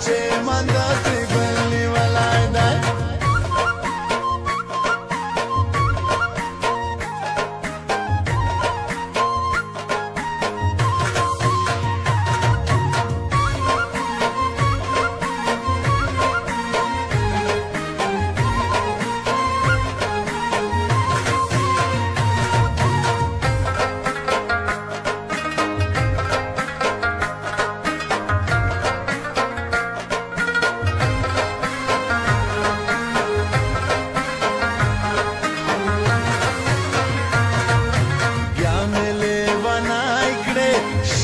ce mandatul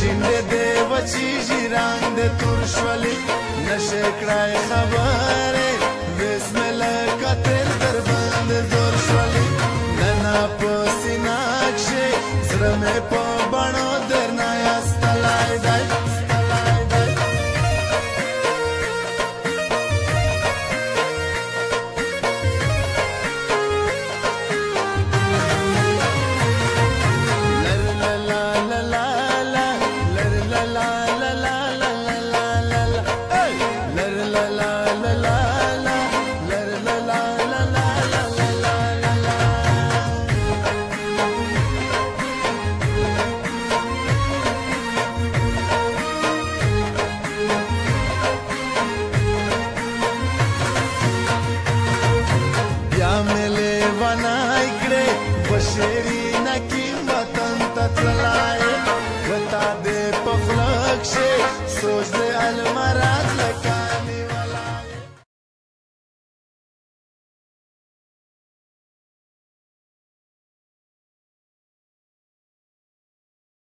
شینډه دی وچی جیران د تور شولې نشه کړای خبره بسم الله کتر در باندې زور شولې نن په سینا کې زرمه په پشرینه کې وطن ته تللای وتا دې په خلک شي سوچ دې المرات لکای